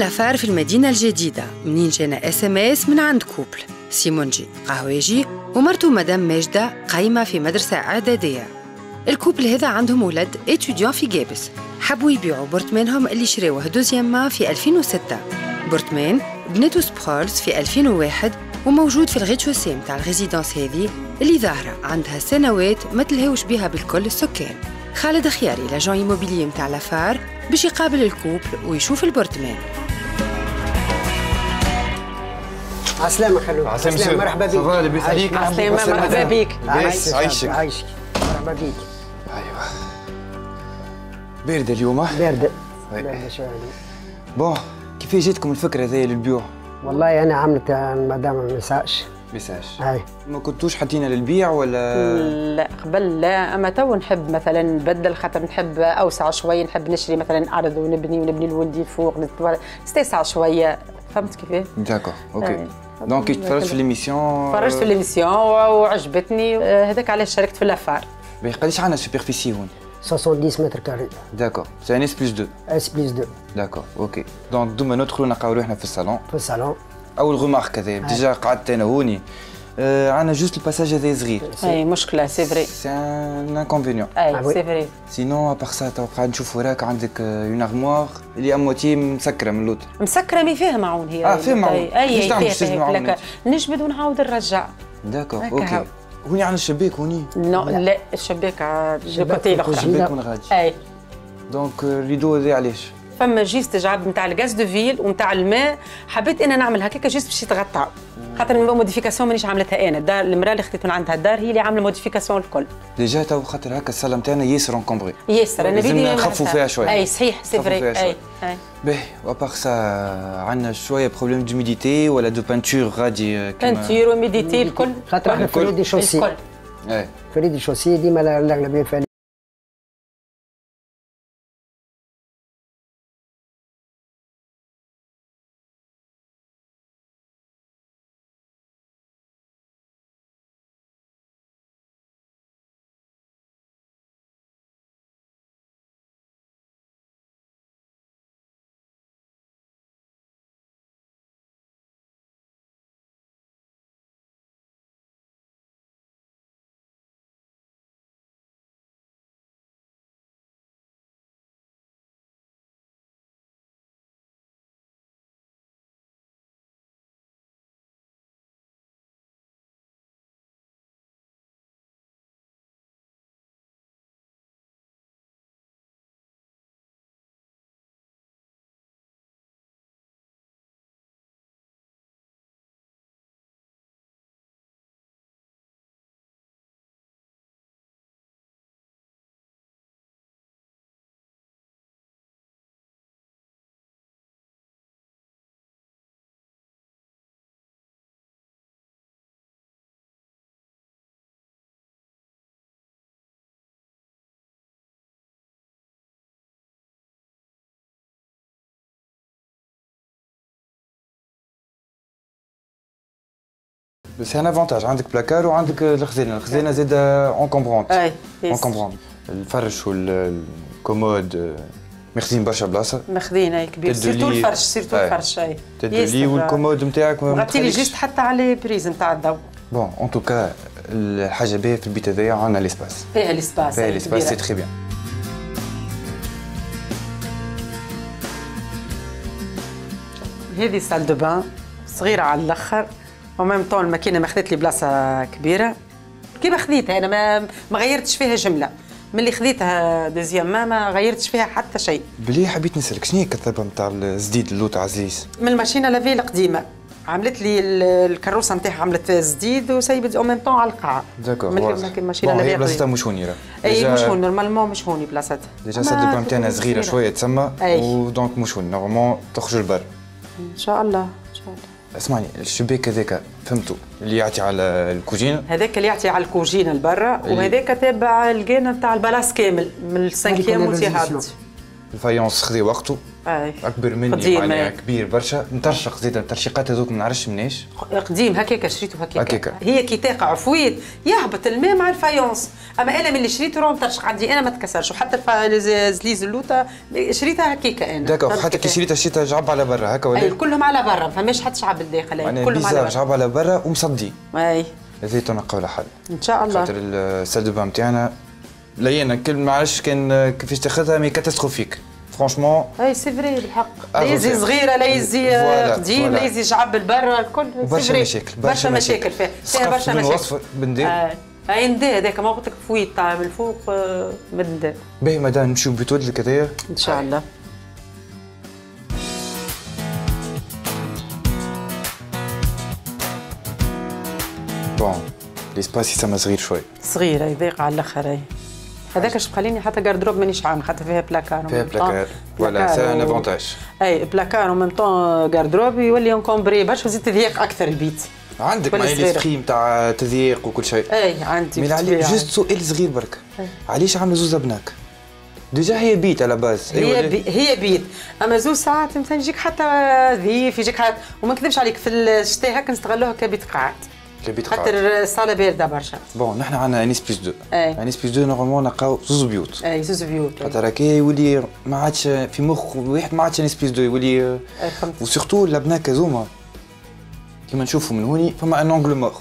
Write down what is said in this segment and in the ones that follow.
L'affaire في المدينة الجديدة. منين جانا SMS من عند couple. سي المنجي قهواجي ومرته مدام ماجدة قايمة في مدرسة إعدادية. ال couple هذا عندهم ولد étudiant في جابس. حبوا يبيعوا appartement هم اللي شراوه deuxième في 2006 appartement بنته SPROLS في 2001 وموجود في ال rez-de-chaussée متاع ال résidence هذه اللي ظاهرة عندها سنوات ما تلهوش بها بالكل السكان. خالد خياري l'agent immobilier متاع L'affaire باش يقابل ال couple ويشوف ال appartement. عسلامة خلوك عسلامة عسلامة. مرحبا بك صباح لاباس عليك؟ عسلامة مرحبا بك عايش- عايشك. عايشك. مرحبا بك أيوه. باردة اليوم؟ باردة. باردة شوية bon كيفاش جاتكم الفكرة هذيا للبيوع؟ والله أنا عملت مدام ما نساش message هاي ما كنتوش حاطينها للبيع ولا؟ لا قبل لا أما تو نحب مثلا نبدل خاطر نحب أوسع شوية نحب نشري مثلا أرض ونبني ونبني لولدي فوق نستسع شوية. فهمت كيفاه؟ d'accord OK. أي. donc كي تفرجت في l'émission فرجت في l'émission وعجبتني. آه، هذاك علاش شاركت في L'affaire باهي قداش عندنا superficie هون. 70 mètres carrés. d'accord. c'est un S plus 2 S plus 2 d'accord. OK. donc دوما ندخلوا نلقاو روحنا في الصالون. في الصالون. أول remarque هذا déjà قعدت أنا هوني. آه عندنا juste ال passage هذا صغير اي مشكله c'est vrai c'est un inconvénient اي. c'est vrai sinon à part ça تو قاعد نشوف وراك عندك une armoire اللي à moitié مسكره من اللوتر مسكره مي فيها معون هي آه، فيها معون. اي اي؟ نجبد ونعاود نرجع d'accord OK. هوني عندنا الشباك هوني نو لا الشباك على ال côté الآخر الكوزينة. شباك من غادي اي donc ال rideau هذا علاش فما juste جعب نتاع ال gaz de ville ونتاع الماء. حبيت أنا نعمل هكاك juste باش يتغطى. خاطر modification مانيش عملتها أنا. الدار المرأة اللي خديت من عندها الدار هي اللي عاملة modification الكل. déjà تو خاطر هكا الصاله نتاعنا ياسر encombrée ياسر أنا بدي نخفوا فيها شوية. أي صحيح c'est vrai شوية. أي أي. باهي و à part ça عندنا شوية problème d'humidité ولا de peinture غادي كيما peinture و humidité الكل. خاطر إحنا في rez-de-chaussée الكل. في ريدي شوسي ديما الأغلبية بس un avantage عندك بلاكار وعندك الخزانه الخزانه زاد encombrante اي يس. encombrante الفرش وال commode مخزين برشا بلاصه ماخذين اي كبير surtout. الفرش surtout. الفرش اي تدلي وال commode نتاعك ما غطي لي juste حتى على prise نتاع الضوء bon en tout cas الحاجة باهيه في البيت هذايا عندنا l'espace فيها ال espace فيها l'espace c'est. très bien هذه سال دو بان صغيره على الآخر وميم طون الماكينة ما خذت لي بلاصة كبيرة. كيما خذيتها أنا ما ما غيرتش فيها جملة. ملي خذيتها دوزيام ما ما غيرتش فيها حتى شيء. بلي حبيت نسألك شنو هي الكثبه نتاع الزديد اللوت عزيز؟ من الماشينة لافي القديمه عملت لي ال- الكروسة نتاعها عملت جديد وسيبت أو ميم طون على القاعه داكور من. الماشينه بون، هي لافي بلاصتها القديمة. مش هوني راه إي ديجا- مش هون نورمالمون مش هوني بلاصتها. ديجا بان نتاعنا صغيرة شوية تسمى. ودونك مش هوني نورمالمون تخرج البر. إن شاء الله. اسمعني الشباك هذاك فهمتوا اللي يعطي على الكوجينه هذاك اللي يعطي على الكوجينه لبرا وهذاك تابع الجينا نتاع البلاص كامل من السانكيام الريزوليسيون. هابط الفايونس خذي وقته. أي. أكبر مني معناها أي. كبير برشا. نترشق زيد الترشيقات هذوك ما نعرفش مناش قديم هكاك شريته هكاك. هكاكا. هي كي تاقع عفويت يهبط الماء مع الفايونس أما أنا من اللي شريته راه مطرشق عندي أنا ما تكسرش. وحتى الزليز اللوطه شريتها هكاكا أنا. فهمت حتى كي؟ شريتها شريتها جعب على برا. هكا ولا؟ كلهم على برا. ما فماش حتى شعب الداخل أي، كلهم على برا. جعب على برا ومصدي. أي. هذه تنقى حل. إن شاء الله. خاطر بان نتاعنا لينا كل ما عرفتش كان كيفاش تاخذها مي كاتاستروفيك. فرونشمون أي سي فري بالحق آه، لا يزي فهمت. صغيرة لا يزي فوالا، قديم لا فوالا. يزي شعب البرا الكل. برشا. مشاكل برشا مشاكل. فيها. فيها برشا مشاكل. وصف بندي آه. هذاك ما قلت لك فويت طالع من الفوق آه، بندى باهي مدام نمشيو بيتود الكتاير إن شاء الله. bon l'espace يسمى صغير شوي صغيرة يضيق على الآخر هذاك اش بخليني حتى garde-robe مانيش عامل خاطر فيها بلاكار فيها placard voilà c'est un avantage أي placard و même ton garde-robe يولي encombré برشا وزيد تضيق أكثر البيت. عندك معناها. l'esprit نتاع تضييق وكل شيء. أي عندي mais علي. juste سؤال صغير برك. علاش عاملة زوز أبناك؟ déjà هي بيت à la base هي بي هي بيت. أما زوج ساعات مثلا يجيك حتى ضيف يجيك حتى وما نكذبش عليك في الشتاء هكا نستغلوها كبيت قاعد. بيت. خاطر الصالة باردة برشا bon نحن عندنا un S plus 2 أي. un S plus 2 normalement نلقاو زوز بيوت اي زوج بيوت خاطر هكا يولي ما عادش في مخ واحد ما عادش un S plus 2 يولي فهمت. وسورتو الابناء كازوما كيما نشوفوا من هوني فما ان اونغل مور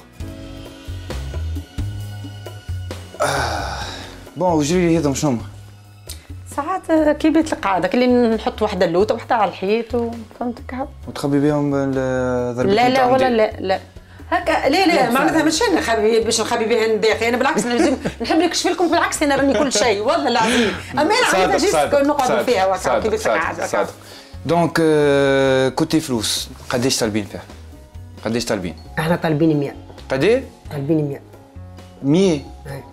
بون وجري لي هذا شنو هما؟ ساعات كي بيت القاعدة اللي نحط وحدة اللوطه وحدة على الحيط وفهمتك وتخبي بهم ضربتين لا لا ولا. لا لا هكا لا لا معناتها مش أنا نخبي باش نخبي بها نداخل أنا بالعكس نحب نكشف لكم بالعكس أنا راني كل شيء والله العظيم أما أنا عملتها جيست نقعدوا فيها وكا كي بيت القاعده وكا. صادق donc côté فلوس قداش طالبين فيها؟ قداش طالبين؟ إحنا طالبين 100 قداش؟ طالبين 100 100 أي.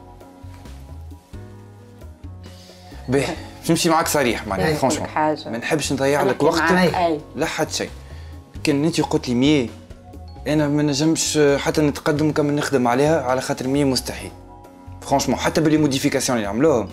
باهي باش نمشي معاك صريح معناها. franchement. ما نحبش نضيع لك وقتك. لا حد شيء كان أنت قلت لي 100 أنا ما نجمش حتى نتقدم كما نخدم عليها على خاطر 100 مستحيل. franchement حتى ب les modifications اللي عملوهم.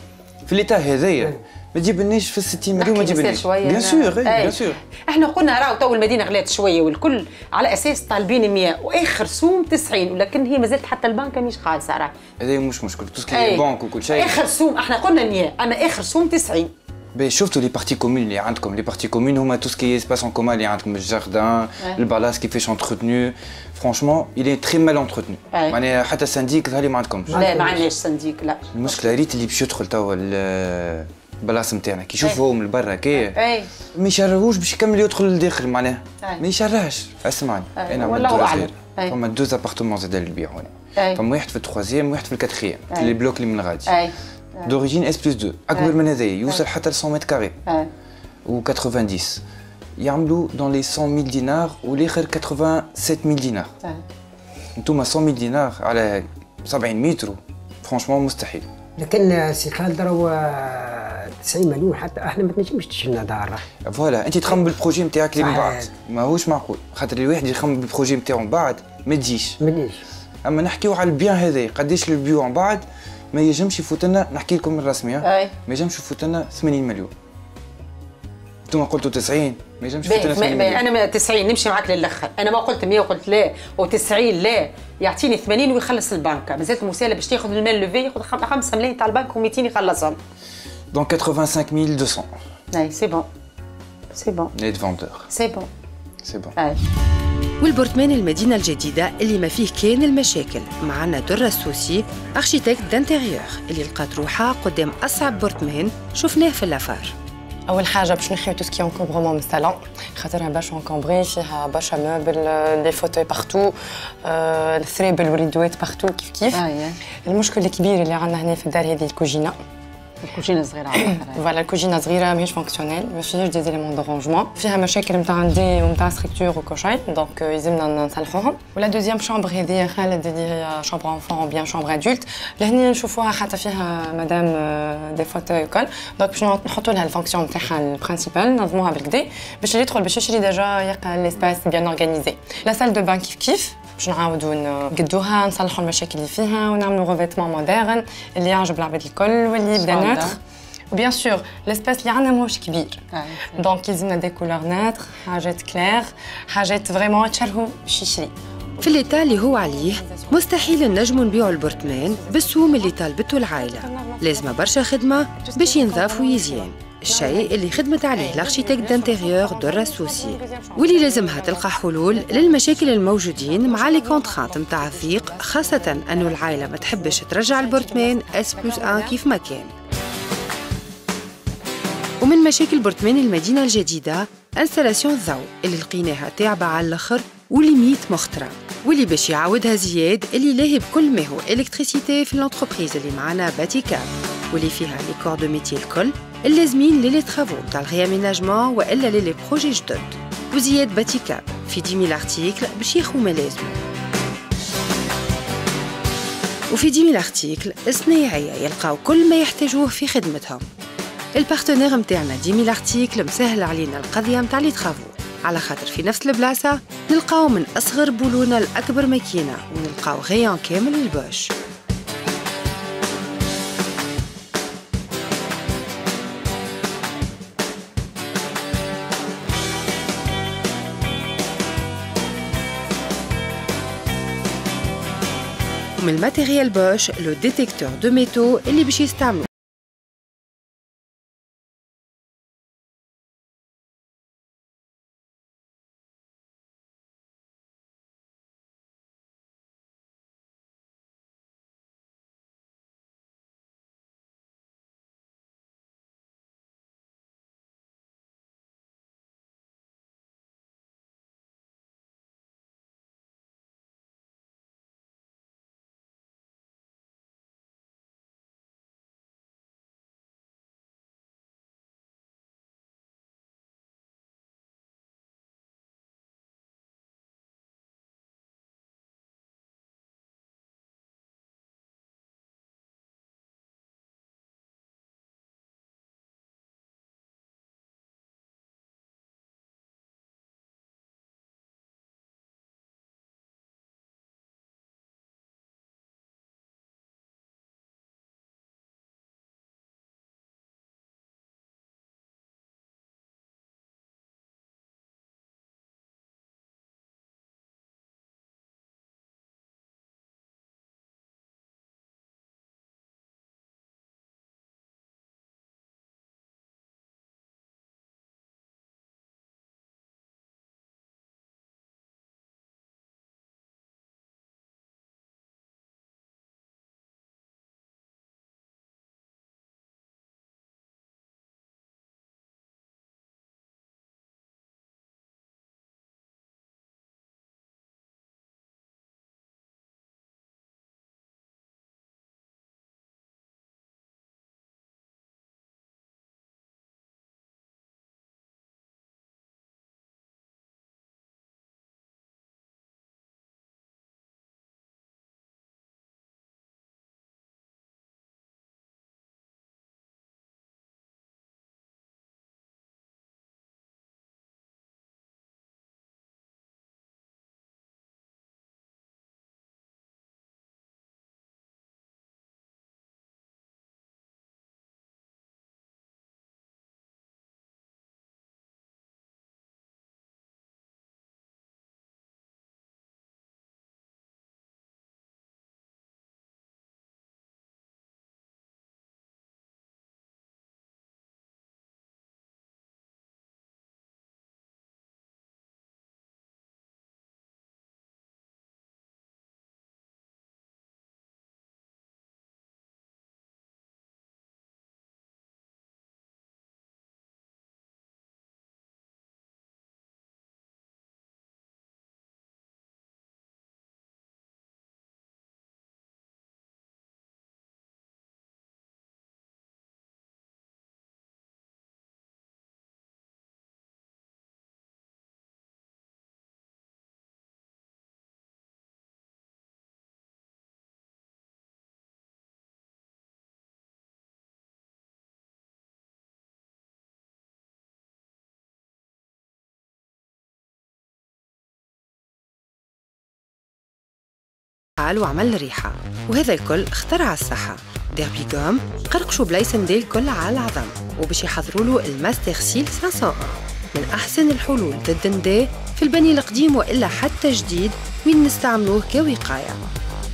في l'état هذايا. ما تجيبنيش في ال 60 مليون ما تجيبنيش. bien. sûr أي. بيان سور. إحنا قلنا راهو تو المدينة غلات شوية والكل على أساس طالبين 100 وآخر سوم 90 ولكن هي مازالت حتى البنكه مش خالصة راه هذا مش مشكل tout ce qui أي. بانك وكل شيء. آخر سوم إحنا قلنا 100 أما آخر سوم 90 باهي شفتوا les parties communes اللي عندكم les parties communes هما tout ce qui espace en commun اللي عندكم ال jardin البلاص كيفاش entretenus franchement il est très mal entretenu. أي. معناها حتى ال syndic ظهر لي ما عندكمش لا ما عندناش syndic لا المشكلة ريت اللي باش يدخل توا ال- البلاصه نتاعنا كي يشوفوا من برا كي اي ما يشرهوش باش يكمل يدخل للداخل معناها أي. ما يشرهش اسمعني أي. أنا والله عملت أعلم. صغير أي. فما زوز appartements زاد اللي يبيعوني أي. فما واحد في ال troisième وواحد في ال quatrième في أي. les blocs اللي من غادي d'origine S plus 2 اكبر. من هذايا يوصل حتى ل 100 mètres carrés اي و 90 يعملوا donc لي 100 000 دينار والاخر 87 000 دينار. انتوما 100 000 دينار على 70 متر franchement مستحيل لكن سي خالد راهو 90 مليون حتى إحنا ما تنجمش تشري لنا دار. voilà انت تخمم بال projet نتاعك اللي من. بعد. ماهوش معقول. خاطر الواحد يخمم بال projet نتاعو من بعد ما تجيش. مانيش أما نحكيو على ال bien هذا قداش البيو من بعد ما يجمش يفوت لنا نحكي لكم الرسمي. ما يجمش يفوت لنا 80 مليون. انتوما قلتوا 90 ما يجمش يفوت لنا باهي 80 ما- ما- مليون. أنا ما 90 نمشي معاك للأخر. أنا ما قلت 100 وقلت لا و90 لا. يعطيني 80 ويخلص البنكه مازالت مساله باش تاخذ المال لوفي ياخذ 5 ملايين تاع البنك و200 يخلصهم. donc 85200 أي c'est bon c'est bon les vendeurs c'est bon c'est bon أي. والبرتمان المدينة الجديدة اللي ما فيه كان المشاكل معنا درة السوسي architecte d'intérieur اللي لقات روحها قدام أصعب برتمان شفناه في l'affaire أول حاجة باش نحيو tout ce qui encombrement من الصالون خاطرها برشا encombré فيها برشا meubles les fauteuils partout آه، الثريبل والريدوات partout كيف كيف. أي. المشكل الكبير اللي عندنا هنا في الدار هذه الكوجينة. الكوجينه صغيرة على الآخر. voilà الكوجينه صغيرة ماهيش fonctionnelle ما فيهاش des éléments de rangement فيها مشاكل نتاع ندى ونتاع structure وكل donc يلزمنا نصلحوهم و la deuxième chambre هذه خالد اللي هي chambre enfant bien chambre adulte لهنا نشوفوها حتى فيها مدام des fauteuils وكل donc باش نحطوا لها ال fonction نتاعها ال principale ننظموها بالقدا باش اللي يدخل باش يشري déjà يلقى l'espace bien organisé la salle de bain كيف كيف باش نعاودوا نقدوها نصلحوا المشاكل اللي فيها ونعملوا revêtement moderne اللي يعجب العباد الكل واللي يبدأ. neutre و bien sûr l'espace اللي عندنا ماهوش كبير. donc يلزمنا des couleurs neutres حاجات claires حاجات vraiment تشرهوا باش يشري في اللي اللي هو عليه مستحيل نجموا نبيعوا البرطمان بالسوم اللي طالبته العائلة. لازمة برشا خدمة باش ينضاف ويزيان الشيء اللي خدمت عليه ال architecte d'intérieur درة السوسي واللي لازمها تلقى حلول للمشاكل الموجودين مع les contraintes نتاع الضيق خاصة أنه العائلة ما تحبش ترجع البرطمان S plus un كيف ما كان. ومن مشاكل برطمان المدينة الجديدة installation الضوء اللي لقيناها تعبة على الآخر وليميت مخترع واللي باش يعاودها زياد اللي لاهي بكل ما هو électricité في ال entreprise اللي معنا باتي كاب واللي فيها les corps de métier الكل اللازمين ل les travaux نتاع ال réaménagement وإلا ل les projets جدد. وزياد باتي كاب في 10000 articles باش ياخو ما لازم وفي 10000 articles الصنايعية يلقاو كل ما يحتاجوه في خدمتهم. ال partenaire متاعنا 10000 articles مسهل علينا القضية متاع les travaux على خاطر في نفس البلاصة نلقاو من أصغر بولونة لأكبر ماكينة ونلقاو rayon كامل للبوش ومن ال matériel Bosch le détecteur de métaux اللي باش يستعملوا حال وعمل ريحة. وهذا الكل خطر على الصحة. Derbi gum قرقشوا بلايص ندي الكل على العظم وباش يحضروا له ال MasterSeal 501 من أحسن الحلول ضد النداء في البني القديم وإلا حتى جديد وين نستعملوه كوقاية.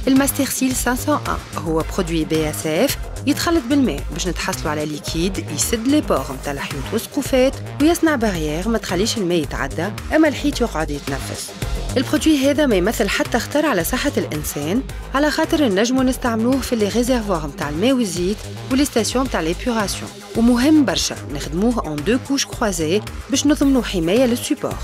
ال MasterSeal 501 هو produit BASF يتخلط بالماء باش نتحصلوا على liquide يسد les pores نتاع الحيوط والسقوفات ويصنع barrière ما تخليش الماء يتعدى أما الحيط يقعد يتنفس. ال produit هذا ما يمثل حتى خطر على صحة الإنسان على خاطر نجمو نستعملوه في les réservoirs نتاع الماء والزيت و les stations نتاع l'épuration. ومهم برشا نخدموه en deux couches croisées باش نضمنوا حماية لل support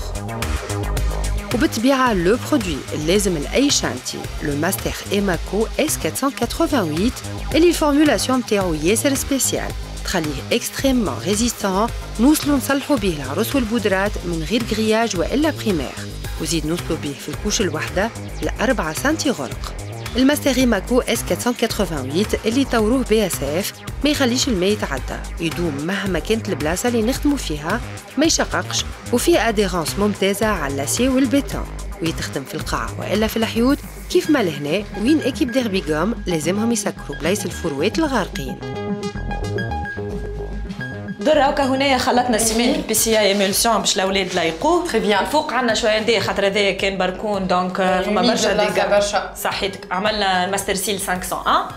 وبالطبيعة le produit اللازم لأي chantier le MasterEmaco S 488 اللي ال formulation نتاعو ياسر spéciale تخليه extrêmement résistant نوصلوا نصلحوا به العرص والبوترات من غير grillage والا primaire وزيد نوصلوا به في ال couche الواحدة لأربعة سنتي غرق ال MasterEmaco S 488 اللي طوروه BASF ما يخليش الماء يتعدى. يدوم مهما كانت البلاصة اللي نخدموا فيها ما يشققش. وفيه adhérence ممتازة على l'acier وال béton. ويتخدم في القاع وإلا في الحيوط. كيف ما لهنا وين équipe Derbigum لازمهم يسكروا بلايص الفروات الغارقين. درة وكا هنايا خلطنا ciment ال PC I émulsion باش الأولاد لايقوه Très bien. الفوق عندنا شوية ندي خاطر هذايا كان balcon donc فما برشا déjà برشا. صحيتك عملنا MasterSeal 501 D'accord. أه،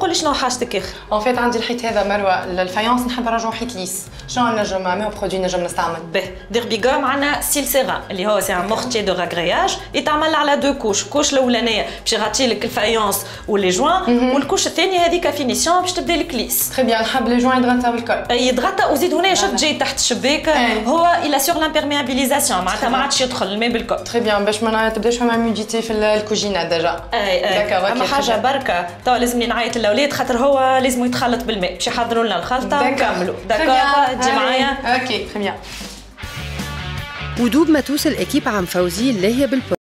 قولي شنو حاجتك اخر en fait عندي الحيط هذا مروة. ال faïence نحب نرجعو حيط lisse. شنو نجم نعملو produit نجم نستعمل. به. Derbigum عندنا Sil Céram اللي هو c'est un mortier de ragréage. يتعمل على deux couches. couche الأولانية باش يغطي لك ال faïence و les joints وال couche الثانية هذيك finition باش تبدأ لك lisse. très bien نحب les joints يتغطاو الكل يتغطى وزيد هنا شفت جاي تحت الشباك. إيه. هو il assure l'imperméabilisation معناتها ما عادش يدخل الماء بالكل très bien باش ما تبداش فما humidité في الكوجينة déjà. أي أي. حاجة. بركة لازمني نعيط للاولاد خاطر هو لازم يتخلط بالماء. باش يحضروا لنا الخلطة. ونكملوا d'accord تجي معايا OK très bien ودوب ما توصل équipe عم فوزي اللي هي بالبو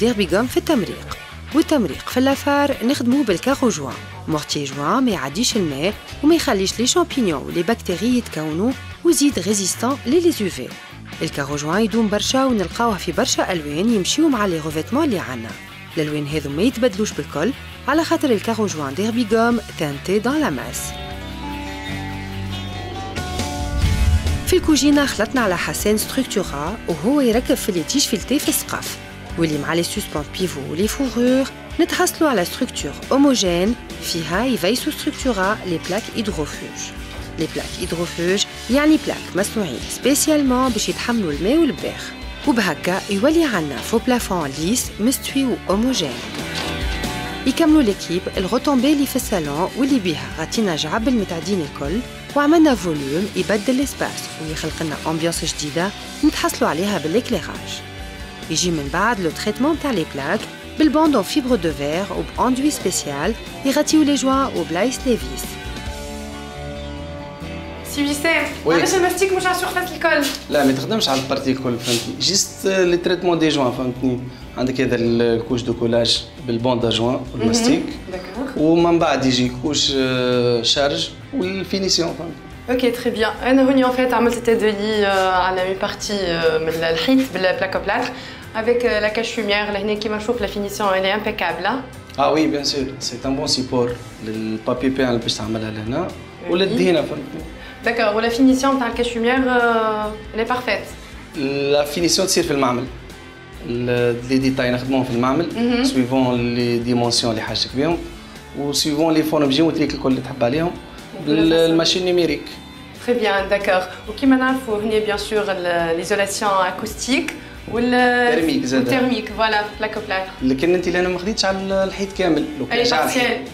Derbigum في التمريق. والتمريق في اللافار نخدموه بال Carrojoint. mortier joint ما يعديش الماء وما يخليش les champignons و les bactéries يتكونوا ويزيد résistant لي les UV. ال Carrojoint يدوم برشا ونلقاوه في برشا ألوان يمشيو مع les revêtements اللي عنا. الألوان هذو ما يتبدلوش بالكل على خاطر ال Carrojoint Derbigum teinté dans la masse في الكوجينة خلطنا على حسان structure وهو يركب في les tiges filetées في السقف واللي مع les suspentes pivots و les fourrures نتحصلوا على structure homogène فيها يفيسو structure les plaques hydrofuges les plaques hydrofuges يعني plaques مصنوعين spécialement باش يتحملوا الماء والبخار وبهكا يولي عنا faux plafond lisse مستوي و homogène يكملوا l'équipe ال retombée اللي في الصالون واللي بيها غطينا جعب المتعدين الكل وعملنا volume يبدل ال espace ويخلق لنا ambiance جديده نتحصلوا عليها بال éclairage يجي من بعد le traitement تاع les plaques بال bande en fibre de verre و ب enduit spécial يغطيو les joints وبلايص les vis سي وسام oui. علاش ال mastic مش على surface الكل لا ما تخدمش على ال partie الكل فهمتني juste les traitements des joints فهمتني عندك هذا الكوش دو كولاج بالبوندا جوان والماستيك داكور ومن بعد يجي couche آه، charge وال finition فهمتني OK très bien أنا هوني en fait عملت tête de lit على une partie من الحيط بال placoplâtre avec la cache lumière لهنا كيما نشوف la finition elle est impeccable آه oui bien sûr c'est un bon support لل papier peint اللي باش تعملها لهنا وللدهينه فهمتني d'accord و la finition تاع ال cache lumière elle est parfaite la finition تصير في المعمل ال- les détails نخدموهم في المعمل suivant les dimensions اللي حاجتك بهم و suivant les formes géométriques الكل اللي تحب عليهم بال machine numérique très bien d'accord وكيما نعرفوا هنا bien sûr l'isolation acoustique وال thermique زادة. thermique voilà placoplâtre لكن أنت لأن ما خديتش على الحيط كامل. لو كان جا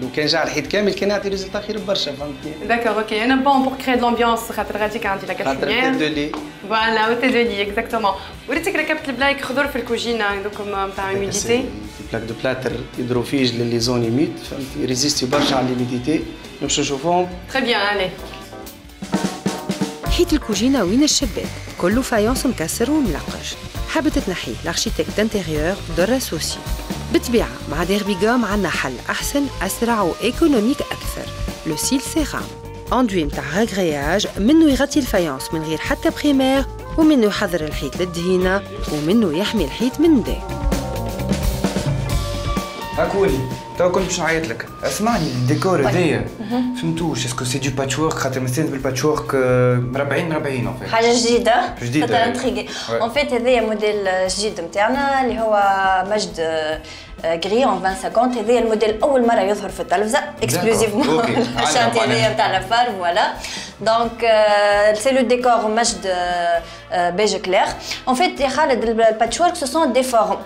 لو كان جا على الحيط كامل كان يعطي résultat خير برشا فهمتني؟ d'accord OK أنا bon pour créer de l'ambiance خاطر غاديك عندي la cache خاطر lumière tête de lit voilà وتدوني exactement وريتك ركبت البلايك خضر في الكوجينه عندكم نتاع humidité plaque de plâtre hydrofuge ل les zones humides فهمتي résister برشا على l'humidité نمشيو نشوفوهم très bien علي حيط الكوجينة وين الشباك؟ كله faïence مكسر وملقش. حابة تنحي ال architecte d'intérieur درة سوسي بالطبيعة مع Derbigum عنا حل أحسن أسرع و économique أكثر. le Sil Céram enduit متاع ragréage منه يغطي ال faïence من غير حتى primaire ومنه يحضر الحيط للدهينة ومنه يحمي الحيط من النداء هاك ولي. تو كنت باش نعيط لك اسمعني الديكور هذايا فهمتوش est-ce que c'est du patchwork خاطر مستانس بال patchwork مربعين مربعين une حاجة جديده جديدة، خاطر. intrigué. en fait هذايا موديل جديد نتاعنا اللي هو مجد غري اون 2050 هذايا الموديل اول مره يظهر في التلفزه exclusivement. ال chantier هذايا. نتاع لافار voilà donc C'est le décor مجد beige clair en fait يا خالد ال patchwork ce sont des formes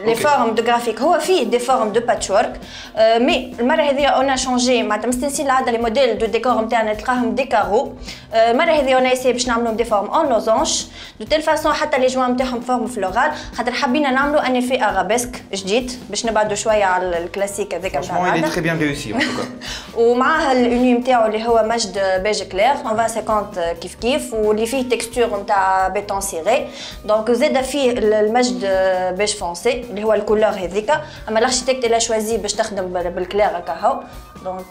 les أوكي. forme de graphique هو فيه des formes de patchwork mais المرة هذه on a changé معناتها مستنسين العاده les modèles de décor نتاعنا تلقاهم des carreaux المرة هذه on essaie باش نعملهم des formes en losange de telle façon حتى les joints نتاعهم forme florale خاطر حبينا نعملوا un effet arabesque جديد باش نبعدوا شوية على الكلاسيك هذاك نتاع franchement il est العاده très bien réussi en tout cas. ومعاها ال uni نتاعو اللي هو مجد beige clair 150 كيف كيف واللي فيه texture نتاع béton ciré donc زاد فيه المجد beige foncé اللي هو ال couleur هذيك أما ال architecte اللي choisit باش تخدم بال- بال clair هكا هو donc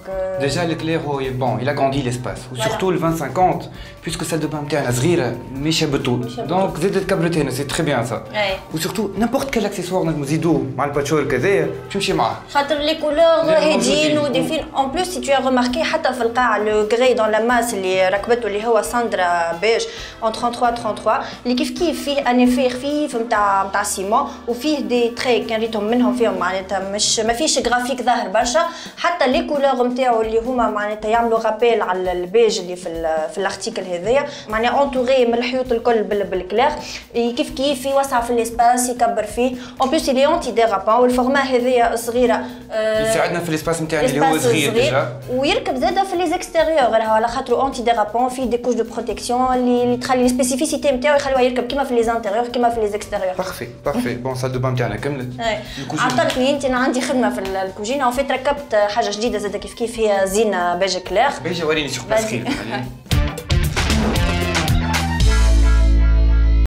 oh, il est bon, il agrandit l'espace. Ou surtout le 2050, puisque salle de bain نتاعنا صغيرة مش بطول. Donc زادت كبرت هنا, bien ça. اي Ou surtout n'importe quel accessoire نجم نزيدوه مع ال patchwork هذايا تمشي معاه. خاطر لي كولور موجودين. وديفين اون بلوس سي تو ريماركي حتى في القاعه لو غري دون لا ماس اللي ركبته اللي هو ساندرا بيج اون 33 33 اللي كيف كيف فيه ان افي خفيف نتاع نتاع سيمون وفيه دي تري كان ريتهم منهم فيهم معناتها مش ما فيش جرافيك ظاهر برشا. حتى لي كولور نتاعو اللي هما معناتها يعملوا رابيل على البيج اللي في في الارتيكل هذايا. معناها اونتوري من الحيوط الكل بال- بالكلير كيف كيف يوسع في الاسباس يكبر فيه. en plus اللي antidérapant وال format هذيا صغيره آه، يساعدنا في ال espace نتاعنا اللي هو صغير déjà. ويركب زاده في les extérieurs على خاطر antidérapant فيه des couches de protection اللي تخلي ال spécificité نتاعو يخلوها يركب كيما في les intérieurs كيما في les extérieurs parfait parfait bon salle de bain نتاعنا كملت. اي الكوجين. عطلتني أنت أنا عندي خدمة في الكوجينة وفيت ركبت حاجة جديدة زادة كيف كيف هي زينة beige clair بيجي وريني Vas-y. خير.